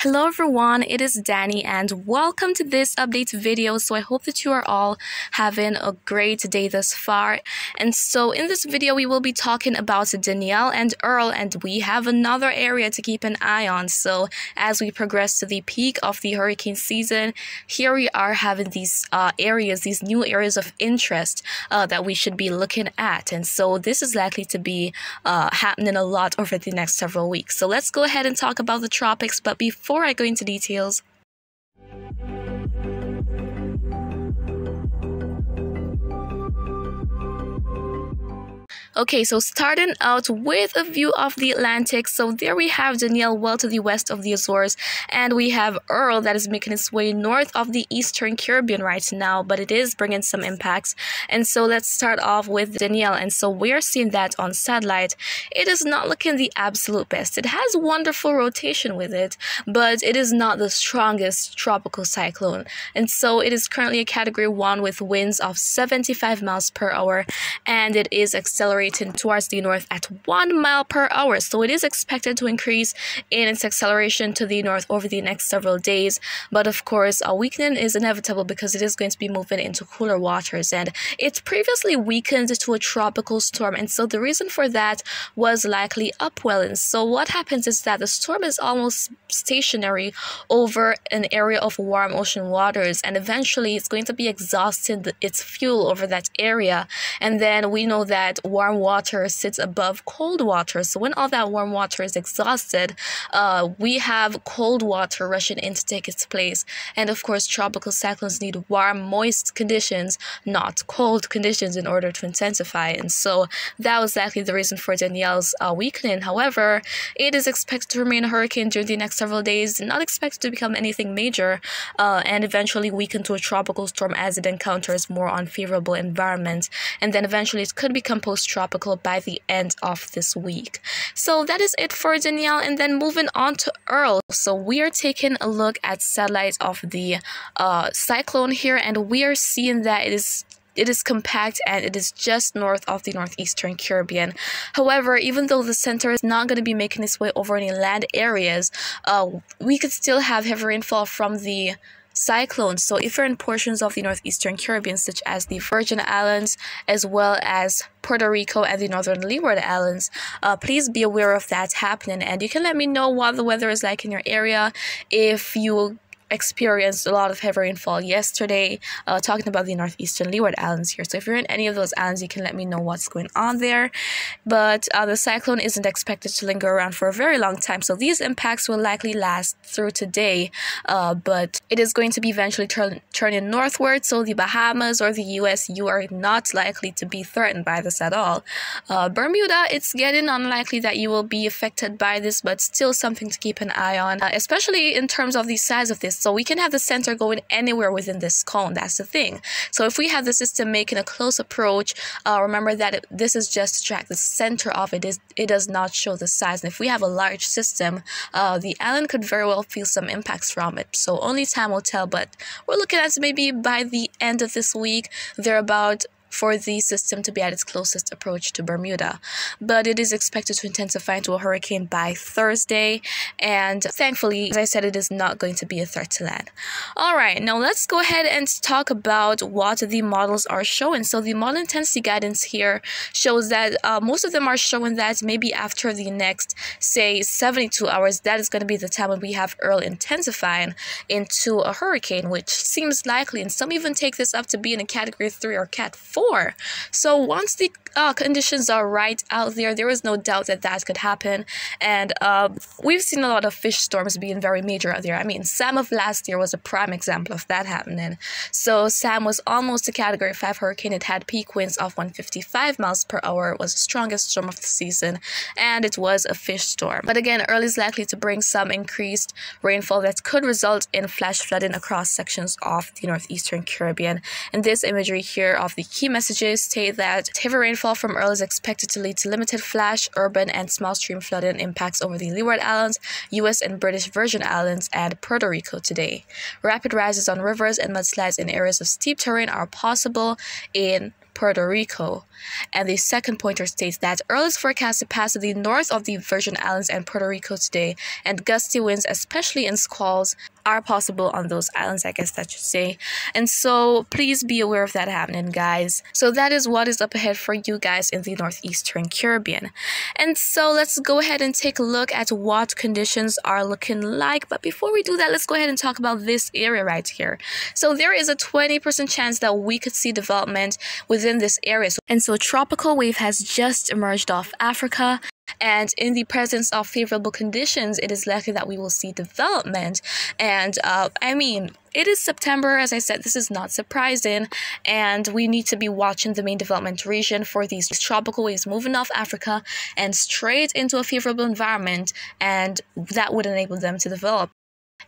Hello everyone, it is Danny and welcome to this update video. So I hope that you are all having a great day thus far. And so in this video we will be talking about Danielle and Earl and we have another area to keep an eye on. So as we progress to the peak of the hurricane season, here we are having these uh, areas, these new areas of interest uh, that we should be looking at. And so this is likely to be uh, happening a lot over the next several weeks. So let's go ahead and talk about the tropics. But before before I go into details, Okay, so starting out with a view of the Atlantic. So there we have Danielle well to the west of the Azores, and we have Earl that is making its way north of the eastern Caribbean right now, but it is bringing some impacts. And so let's start off with Danielle. And so we're seeing that on satellite. It is not looking the absolute best. It has wonderful rotation with it, but it is not the strongest tropical cyclone. And so it is currently a category one with winds of 75 miles per hour, and it is accelerating accelerating towards the north at 1 mile per hour. So it is expected to increase in its acceleration to the north over the next several days. But of course, a weakening is inevitable because it is going to be moving into cooler waters. And it's previously weakened to a tropical storm. And so the reason for that was likely upwelling. So what happens is that the storm is almost stationary over an area of warm ocean waters. And eventually it's going to be exhausting its fuel over that area. And then we know that warm water sits above cold water. So when all that warm water is exhausted, uh, we have cold water rushing in to take its place. And of course, tropical cyclones need warm, moist conditions, not cold conditions, in order to intensify. And so that was exactly the reason for Danielle's uh, weakening. However, it is expected to remain a hurricane during the next several days, not expected to become anything major, uh, and eventually weaken to a tropical storm as it encounters more unfavorable environment. And then eventually it could become post tropical by the end of this week. So that is it for Danielle. And then moving on to Earl. So we are taking a look at satellites of the uh, cyclone here, and we are seeing that it is it is compact and it is just north of the northeastern Caribbean. However, even though the center is not going to be making its way over any land areas, uh, we could still have heavy rainfall from the cyclones. So if you're in portions of the northeastern Caribbean, such as the Virgin Islands, as well as Puerto Rico and the Northern Leeward Islands, uh, please be aware of that happening. And you can let me know what the weather is like in your area. If you experienced a lot of heavy rainfall yesterday, uh, talking about the northeastern Leeward Islands here. So if you're in any of those islands, you can let me know what's going on there. But uh, the cyclone isn't expected to linger around for a very long time, so these impacts will likely last through today. Uh, but it is going to be eventually turn, turning northward, so the Bahamas or the U.S. you are not likely to be threatened by this at all. Uh, Bermuda, it's getting unlikely that you will be affected by this, but still something to keep an eye on, uh, especially in terms of the size of this so we can have the center going anywhere within this cone. That's the thing. So if we have the system making a close approach, uh, remember that it, this is just to track the center of it. Is it does not show the size. And if we have a large system, uh, the island could very well feel some impacts from it. So only time will tell. But we're looking at maybe by the end of this week, they're about for the system to be at its closest approach to Bermuda. But it is expected to intensify into a hurricane by Thursday, and thankfully, as I said, it is not going to be a threat to land. All right, now let's go ahead and talk about what the models are showing. So, the model intensity guidance here shows that uh, most of them are showing that maybe after the next, say, 72 hours, that is going to be the time when we have Earl intensifying into a hurricane, which seems likely, and some even take this up to be in a category 3 or cat 4 before. So once the uh, conditions are right out there, there is no doubt that that could happen. And uh, we've seen a lot of fish storms being very major out there. I mean, Sam of last year was a prime example of that happening. So Sam was almost a Category 5 hurricane. It had peak winds of 155 miles per hour. It was the strongest storm of the season, and it was a fish storm. But again, Earl is likely to bring some increased rainfall that could result in flash flooding across sections of the northeastern Caribbean. And this imagery here of the key messages state that heavy rainfall from Earl is expected to lead to limited flash, urban, and small stream flooding impacts over the Leeward Islands, U.S. and British Virgin Islands, and Puerto Rico today. Rapid rises on rivers and mudslides in areas of steep terrain are possible in Puerto Rico. And the second pointer states that Earl is forecast to pass to the north of the Virgin Islands and Puerto Rico today, and gusty winds, especially in squalls, are possible on those islands, I guess that should say. And so please be aware of that happening, guys. So that is what is up ahead for you guys in the northeastern Caribbean. And so let's go ahead and take a look at what conditions are looking like. But before we do that, let's go ahead and talk about this area right here. So there is a 20% chance that we could see development within this area. And so tropical wave has just emerged off Africa and in the presence of favorable conditions, it is likely that we will see development. And uh, I mean, it is September, as I said, this is not surprising, and we need to be watching the main development region for these tropical waves moving off Africa and straight into a favorable environment, and that would enable them to develop.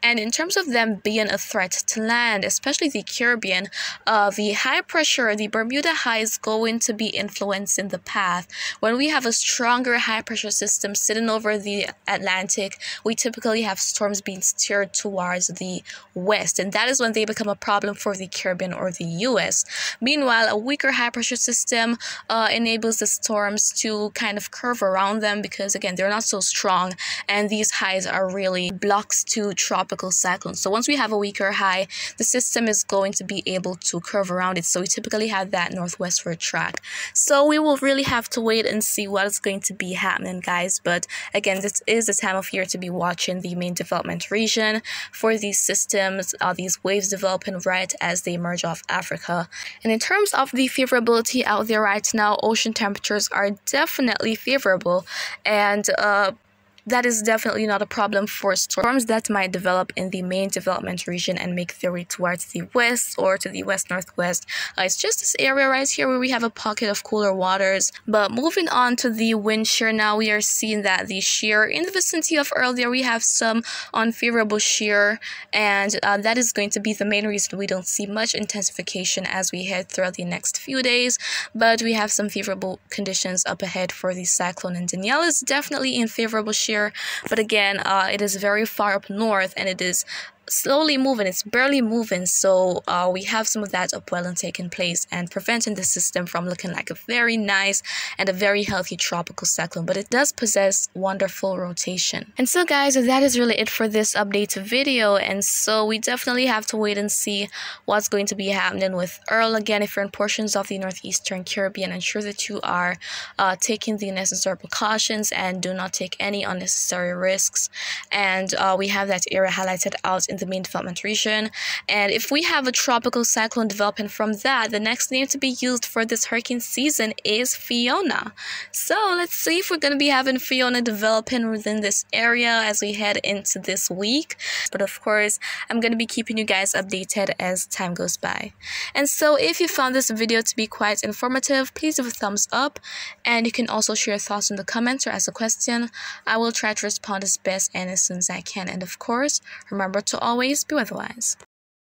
And in terms of them being a threat to land, especially the Caribbean, uh, the high pressure, the Bermuda high is going to be influencing the path. When we have a stronger high pressure system sitting over the Atlantic, we typically have storms being steered towards the west, and that is when they become a problem for the Caribbean or the US. Meanwhile, a weaker high pressure system uh, enables the storms to kind of curve around them because, again, they're not so strong, and these highs are really blocks to tropical tropical cyclone. So once we have a weaker high, the system is going to be able to curve around it. So we typically have that northwestward track. So we will really have to wait and see what is going to be happening, guys. But again, this is the time of year to be watching the main development region for these systems, uh, these waves developing right as they emerge off Africa. And in terms of the favorability out there right now, ocean temperatures are definitely favorable. And uh, that is definitely not a problem for storms that might develop in the main development region and make their way towards the west or to the west northwest. Uh, it's just this area right here where we have a pocket of cooler waters. But moving on to the wind shear now, we are seeing that the shear in the vicinity of earlier, we have some unfavorable shear, and uh, that is going to be the main reason we don't see much intensification as we head throughout the next few days. But we have some favorable conditions up ahead for the cyclone, and Danielle is definitely in favorable shear here. But again uh, it is very far up north and it is slowly moving it's barely moving. So uh, we have some of that upwelling taking place and preventing the system from looking like a very nice and a very healthy tropical cyclone but it does possess wonderful rotation. And so guys that is really it for this update video. And so we definitely have to wait and see what's going to be happening with Earl again if you're in portions of the northeastern Caribbean. Ensure that you are uh, taking the necessary precautions and do not take any unnecessary risks. And uh, we have that area highlighted out in the main development region. And if we have a tropical cyclone developing from that, the next name to be used for this hurricane season is Fiona. So let's see if we're going to be having Fiona developing within this area as we head into this week. But of course, I'm going to be keeping you guys updated as time goes by. And so if you found this video to be quite informative, please give a thumbs up. And you can also share your thoughts in the comments or ask a question. I will try to respond as best and as soon as I can. And of course, remember to always be weatherwise.